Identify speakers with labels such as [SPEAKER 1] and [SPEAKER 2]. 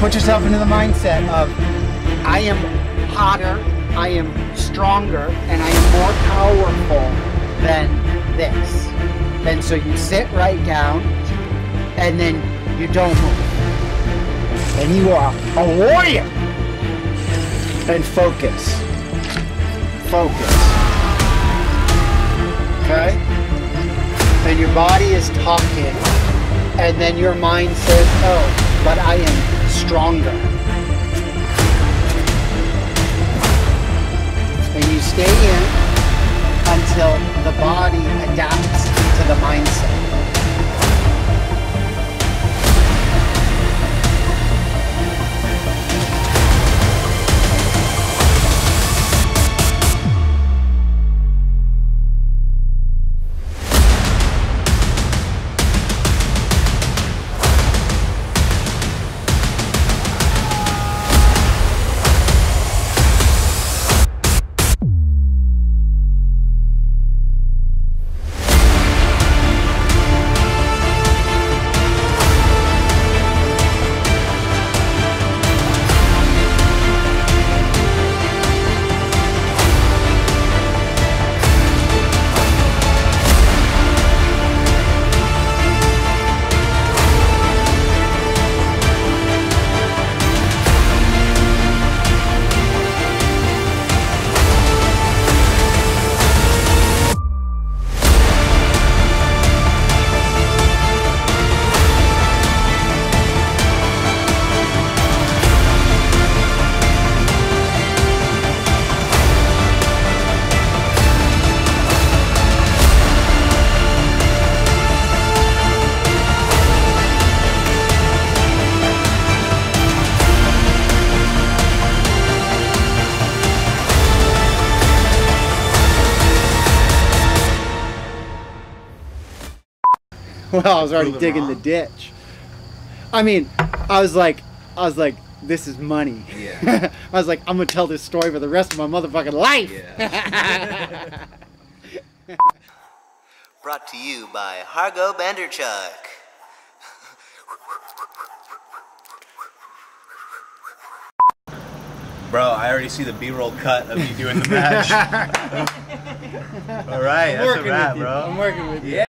[SPEAKER 1] put yourself into the mindset of I am hotter, I am stronger, and I am more powerful than this. And so you sit right down and then you don't move. And you are a warrior. And focus. Focus. Okay? And your body is talking. And then your mind says, oh, but I stronger. And you stay in until the body adapts to the mindset. Well, I was already
[SPEAKER 2] Prove it
[SPEAKER 1] digging the ditch. I mean, I was like, I was like, this is money.
[SPEAKER 2] Yeah.
[SPEAKER 1] I was like, I'm gonna tell this story for the rest of my motherfucking life.
[SPEAKER 2] Yeah.
[SPEAKER 3] Brought to you by Hargo Banderchuck.
[SPEAKER 2] Bro, I already see the B-roll cut of you doing the match. All right, that's a wrap, bro.
[SPEAKER 1] I'm working with you.
[SPEAKER 2] Yeah.